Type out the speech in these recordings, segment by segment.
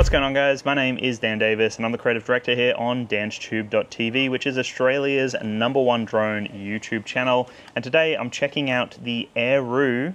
What's going on guys? My name is Dan Davis and I'm the creative director here on danstube.tv which is Australia's number one drone YouTube channel and today I'm checking out the Aeroo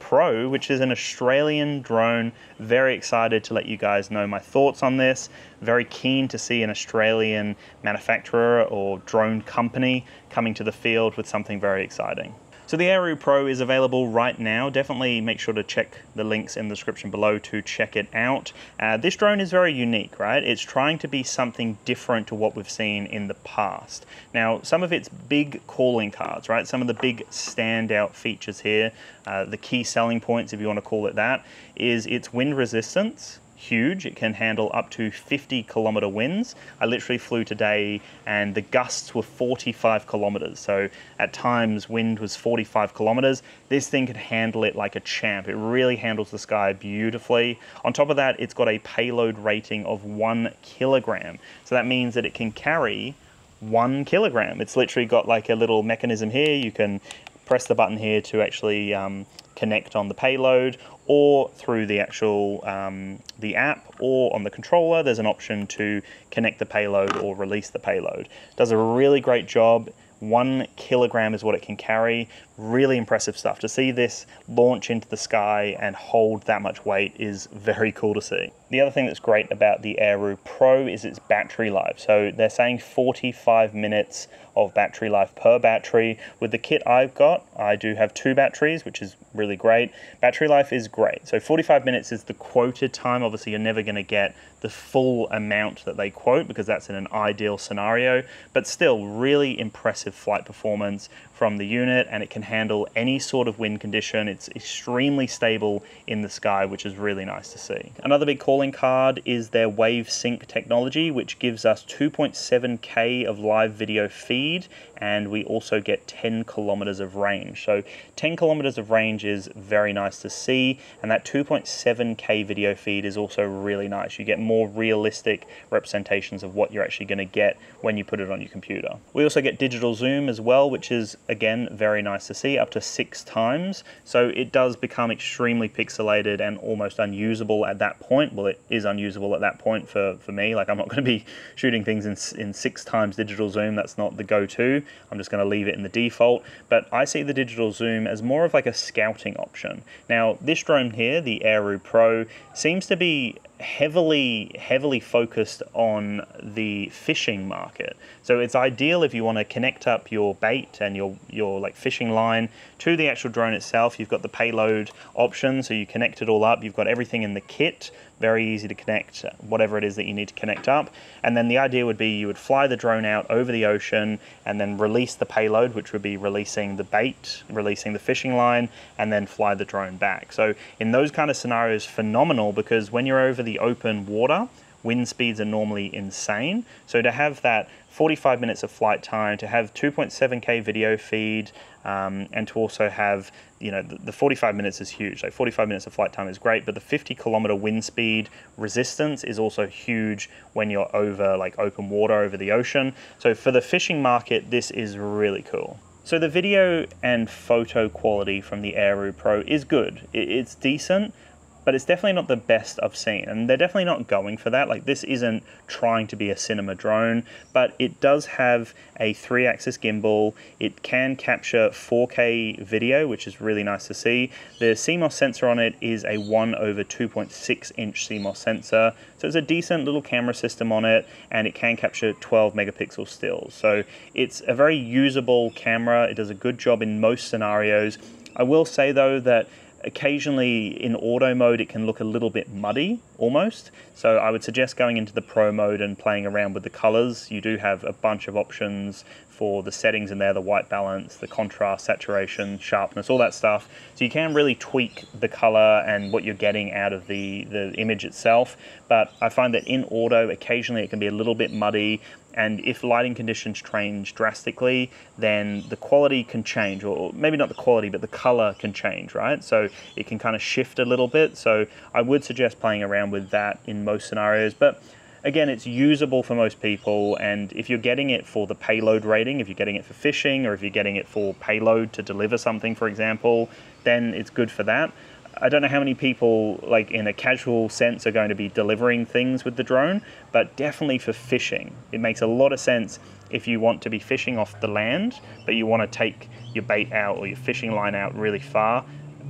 Pro which is an Australian drone. Very excited to let you guys know my thoughts on this. Very keen to see an Australian manufacturer or drone company coming to the field with something very exciting. So the Aeroo Pro is available right now. Definitely make sure to check the links in the description below to check it out. Uh, this drone is very unique, right? It's trying to be something different to what we've seen in the past. Now, some of its big calling cards, right? Some of the big standout features here, uh, the key selling points, if you want to call it that, is its wind resistance, huge. It can handle up to 50 kilometer winds. I literally flew today and the gusts were 45 kilometers. So at times wind was 45 kilometers. This thing could handle it like a champ. It really handles the sky beautifully. On top of that, it's got a payload rating of one kilogram. So that means that it can carry one kilogram. It's literally got like a little mechanism here. You can press the button here to actually um, connect on the payload or through the actual um, the app or on the controller there's an option to connect the payload or release the payload. Does a really great job one kilogram is what it can carry. Really impressive stuff. To see this launch into the sky and hold that much weight is very cool to see. The other thing that's great about the Aeroo Pro is its battery life. So they're saying 45 minutes of battery life per battery. With the kit I've got, I do have two batteries, which is really great. Battery life is great. So 45 minutes is the quoted time. Obviously, you're never going to get the full amount that they quote because that's in an ideal scenario, but still really impressive flight performance from the unit and it can handle any sort of wind condition. It's extremely stable in the sky, which is really nice to see. Another big calling card is their Wave Sync technology, which gives us 2.7K of live video feed and we also get 10 kilometers of range. So 10 kilometers of range is very nice to see and that 2.7K video feed is also really nice. You get more realistic representations of what you're actually going to get when you put it on your computer. We also get digital zoom as well, which is again, very nice to see, up to six times. So it does become extremely pixelated and almost unusable at that point. Well, it is unusable at that point for, for me. Like I'm not going to be shooting things in, in six times digital zoom. That's not the go-to. I'm just going to leave it in the default. But I see the digital zoom as more of like a scouting option. Now, this drone here, the Aeroo Pro, seems to be heavily heavily focused on the fishing market. So it's ideal if you want to connect up your bait and your your like fishing line to the actual drone itself. You've got the payload option, so you connect it all up. You've got everything in the kit, very easy to connect whatever it is that you need to connect up. And then the idea would be you would fly the drone out over the ocean and then release the payload, which would be releasing the bait, releasing the fishing line, and then fly the drone back. So in those kind of scenarios, phenomenal because when you're over the open water, wind speeds are normally insane. So to have that 45 minutes of flight time, to have 2.7K video feed, um, and to also have, you know, the, the, 45 minutes is huge. Like 45 minutes of flight time is great, but the 50 kilometer wind speed resistance is also huge when you're over like open water over the ocean. So for the fishing market, this is really cool. So the video and photo quality from the Aeroo Pro is good. It's decent, but it's definitely not the best I've seen. And they're definitely not going for that. Like, this isn't trying to be a cinema drone, but it does have a three axis gimbal. It can capture 4K video, which is really nice to see. The CMOS sensor on it is a 1 over 2.6 inch CMOS sensor. So it's a decent little camera system on it, and it can capture 12 megapixel stills. So it's a very usable camera. It does a good job in most scenarios. I will say though that Occasionally in auto mode it can look a little bit muddy almost, so I would suggest going into the pro mode and playing around with the colors. You do have a bunch of options for the settings in there, the white balance, the contrast, saturation, sharpness, all that stuff. So you can really tweak the color and what you're getting out of the, the image itself, but I find that in auto occasionally it can be a little bit muddy and if lighting conditions change drastically, then the quality can change, or maybe not the quality, but the color can change, right? So it can kind of shift a little bit. So I would suggest playing around with that in most scenarios. But again, it's usable for most people. And if you're getting it for the payload rating, if you're getting it for fishing, or if you're getting it for payload to deliver something, for example, then it's good for that. I don't know how many people, like in a casual sense, are going to be delivering things with the drone, but definitely for fishing, it makes a lot of sense if you want to be fishing off the land, but you want to take your bait out or your fishing line out really far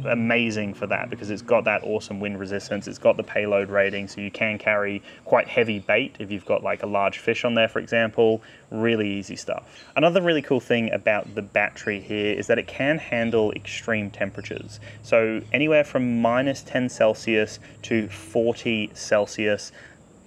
amazing for that because it's got that awesome wind resistance. It's got the payload rating, so you can carry quite heavy bait if you've got like a large fish on there, for example. Really easy stuff. Another really cool thing about the battery here is that it can handle extreme temperatures. So anywhere from minus 10 Celsius to 40 Celsius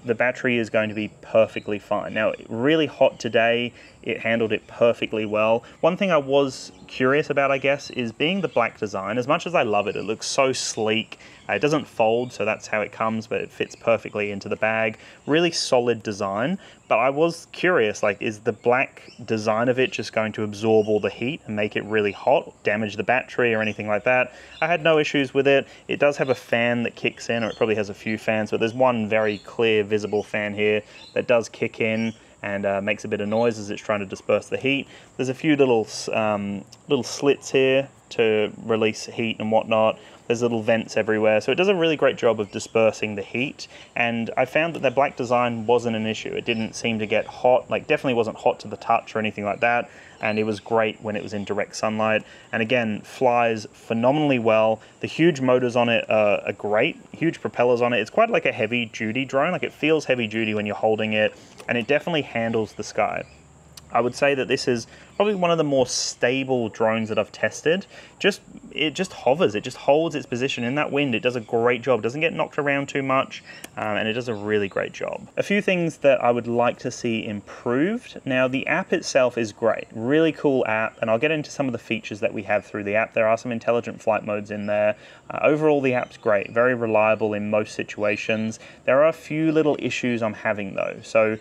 the battery is going to be perfectly fine. Now, really hot today, it handled it perfectly well. One thing I was curious about, I guess, is being the black design. As much as I love it, it looks so sleek. Uh, it doesn't fold, so that's how it comes, but it fits perfectly into the bag. Really solid design, but I was curious, like, is the black design of it just going to absorb all the heat and make it really hot, damage the battery or anything like that? I had no issues with it. It does have a fan that kicks in, or it probably has a few fans, but there's one very clear, visible fan here that does kick in and uh, makes a bit of noise as it's trying to disperse the heat. There's a few little um, little slits here to release heat and whatnot. There's little vents everywhere, so it does a really great job of dispersing the heat. And I found that the black design wasn't an issue. It didn't seem to get hot, like definitely wasn't hot to the touch or anything like that. And it was great when it was in direct sunlight. And again, flies phenomenally well. The huge motors on it are, are great, huge propellers on it. It's quite like a heavy duty drone. Like it feels heavy duty when you're holding it, and it definitely handles the sky. I would say that this is probably one of the more stable drones that I've tested. Just it just hovers, it just holds its position in that wind. It does a great job. Doesn't get knocked around too much, um, and it does a really great job. A few things that I would like to see improved. Now the app itself is great, really cool app, and I'll get into some of the features that we have through the app. There are some intelligent flight modes in there. Uh, overall, the app's great, very reliable in most situations. There are a few little issues I'm having though. So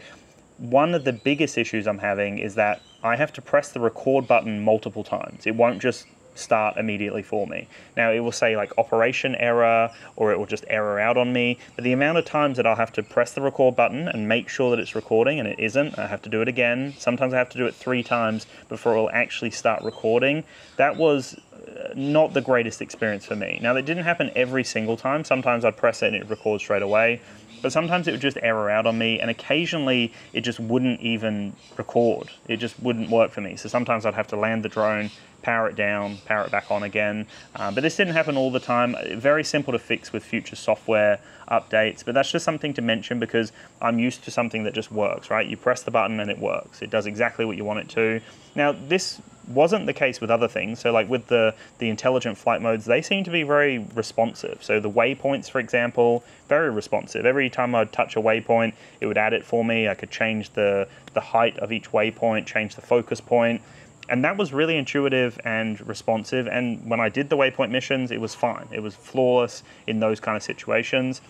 one of the biggest issues I'm having is that I have to press the record button multiple times. It won't just start immediately for me. Now it will say like operation error or it will just error out on me, but the amount of times that I'll have to press the record button and make sure that it's recording and it isn't, I have to do it again. Sometimes I have to do it three times before it will actually start recording. That was uh, not the greatest experience for me. Now that didn't happen every single time. Sometimes I'd press it and it records straight away but sometimes it would just error out on me and occasionally it just wouldn't even record. It just wouldn't work for me. So sometimes I'd have to land the drone, power it down, power it back on again. Um, but this didn't happen all the time. Very simple to fix with future software updates, but that's just something to mention because I'm used to something that just works, right? You press the button and it works. It does exactly what you want it to. Now, this wasn't the case with other things. So like with the, the intelligent flight modes, they seem to be very responsive. So the waypoints, for example, very responsive. Every time I'd touch a waypoint, it would add it for me. I could change the, the height of each waypoint, change the focus point. And that was really intuitive and responsive. And when I did the waypoint missions, it was fine. It was flawless in those kind of situations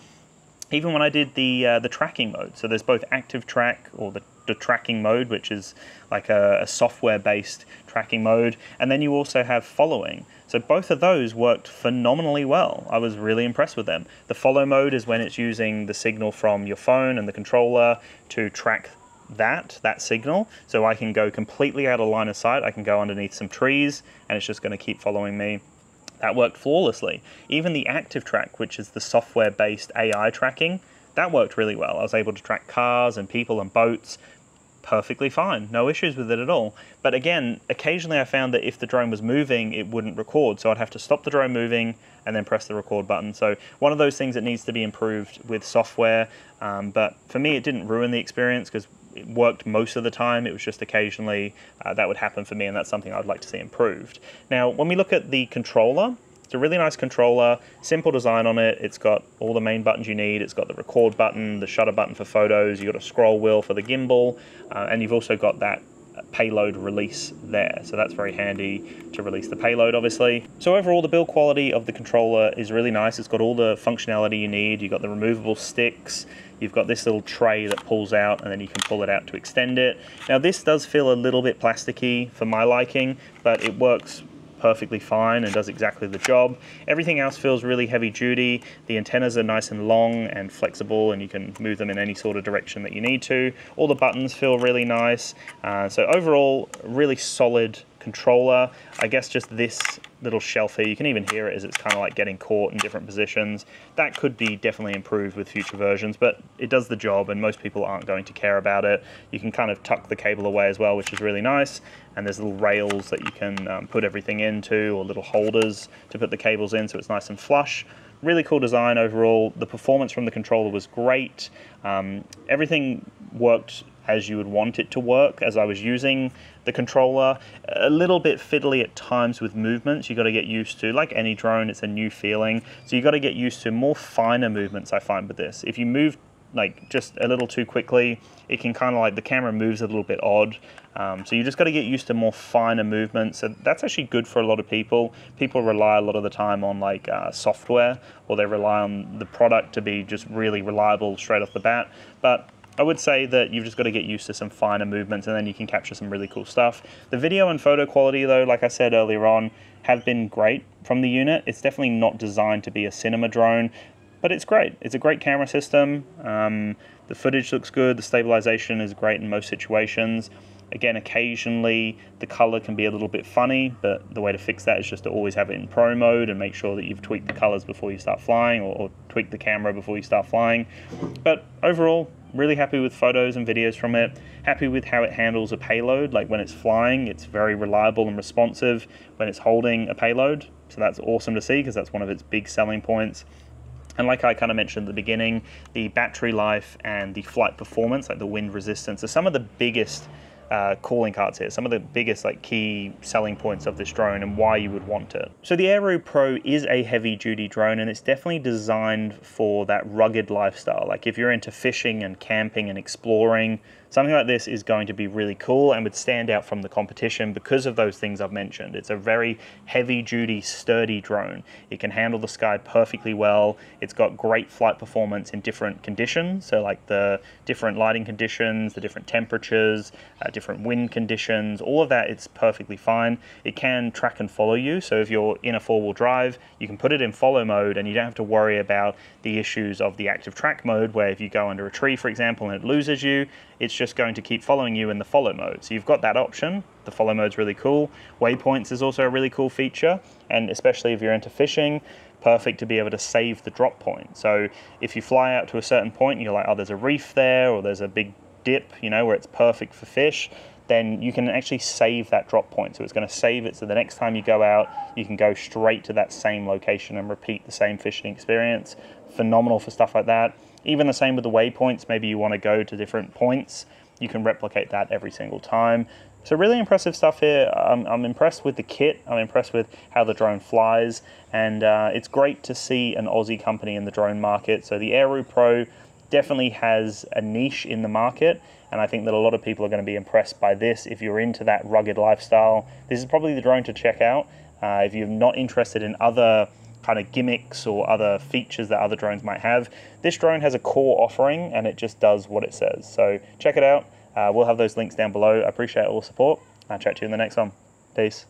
even when I did the uh, the tracking mode. So there's both active track or the the tracking mode, which is like a, a software based tracking mode, and then you also have following. So both of those worked phenomenally well. I was really impressed with them. The follow mode is when it's using the signal from your phone and the controller to track that that signal so I can go completely out of line of sight I can go underneath some trees and it's just going to keep following me that worked flawlessly even the active track which is the software based AI tracking that worked really well I was able to track cars and people and boats perfectly fine, no issues with it at all. But again, occasionally I found that if the drone was moving, it wouldn't record. So I'd have to stop the drone moving and then press the record button. So one of those things that needs to be improved with software. Um, but for me, it didn't ruin the experience because it worked most of the time. It was just occasionally uh, that would happen for me, and that's something I'd like to see improved. Now, when we look at the controller, it's a really nice controller, simple design on it. It's got all the main buttons you need. It's got the record button, the shutter button for photos. You've got a scroll wheel for the gimbal, uh, and you've also got that payload release there. So that's very handy to release the payload, obviously. So overall, the build quality of the controller is really nice. It's got all the functionality you need. You've got the removable sticks. You've got this little tray that pulls out and then you can pull it out to extend it. Now this does feel a little bit plasticky for my liking, but it works perfectly fine and does exactly the job. Everything else feels really heavy duty. The antennas are nice and long and flexible and you can move them in any sort of direction that you need to. All the buttons feel really nice. Uh, so overall, really solid controller. I guess just this little shelf here, you can even hear it as it's kind of like getting caught in different positions. That could be definitely improved with future versions, but it does the job and most people aren't going to care about it. You can kind of tuck the cable away as well, which is really nice. And there's little rails that you can um, put everything into or little holders to put the cables in so it's nice and flush really cool design overall. The performance from the controller was great. Um, everything worked as you would want it to work as I was using the controller. A little bit fiddly at times with movements. You got to get used to, like any drone, it's a new feeling. So you got to get used to more finer movements. I find with this, if you move like just a little too quickly, it can kind of like the camera moves a little bit odd. Um, so you just got to get used to more finer movements. So that's actually good for a lot of people. People rely a lot of the time on like uh, software, or they rely on the product to be just really reliable straight off the bat. But I would say that you've just got to get used to some finer movements and then you can capture some really cool stuff. The video and photo quality though, like I said earlier on, have been great from the unit. It's definitely not designed to be a cinema drone, but it's great. It's a great camera system. Um, the footage looks good. The stabilization is great in most situations. Again, occasionally the color can be a little bit funny, but the way to fix that is just to always have it in pro mode and make sure that you've tweaked the colors before you start flying or, or tweak the camera before you start flying. But overall, really happy with photos and videos from it. Happy with how it handles a payload. Like when it's flying, it's very reliable and responsive when it's holding a payload. So that's awesome to see because that's one of its big selling points. And like I kind of mentioned at the beginning, the battery life and the flight performance, like the wind resistance, are some of the biggest uh, calling cards here, some of the biggest like key selling points of this drone and why you would want it. So the Aeroo Pro is a heavy duty drone and it's definitely designed for that rugged lifestyle. Like if you're into fishing and camping and exploring, Something like this is going to be really cool and would stand out from the competition because of those things I've mentioned. It's a very heavy duty, sturdy drone. It can handle the sky perfectly well. It's got great flight performance in different conditions. So like the different lighting conditions, the different temperatures, uh, different wind conditions, all of that, it's perfectly fine. It can track and follow you. So if you're in a four wheel drive, you can put it in follow mode and you don't have to worry about the issues of the active track mode where if you go under a tree, for example, and it loses you, it's just going to keep following you in the follow mode. So you've got that option. The follow mode's really cool. Waypoints is also a really cool feature, and especially if you're into fishing, perfect to be able to save the drop point. So if you fly out to a certain point and you're like, oh, there's a reef there, or there's a big dip, you know, where it's perfect for fish, then you can actually save that drop point. So it's going to save it so the next time you go out, you can go straight to that same location and repeat the same fishing experience. Phenomenal for stuff like that. Even the same with the waypoints, maybe you want to go to different points, you can replicate that every single time. So really impressive stuff here. I'm, I'm impressed with the kit. I'm impressed with how the drone flies, and uh, it's great to see an Aussie company in the drone market. So the Aeroo Pro definitely has a niche in the market, and I think that a lot of people are going to be impressed by this. If you're into that rugged lifestyle, this is probably the drone to check out. Uh, if you're not interested in other kind of gimmicks or other features that other drones might have. This drone has a core offering and it just does what it says. So check it out. Uh, we'll have those links down below. I appreciate all the support. I'll chat to you in the next one. Peace.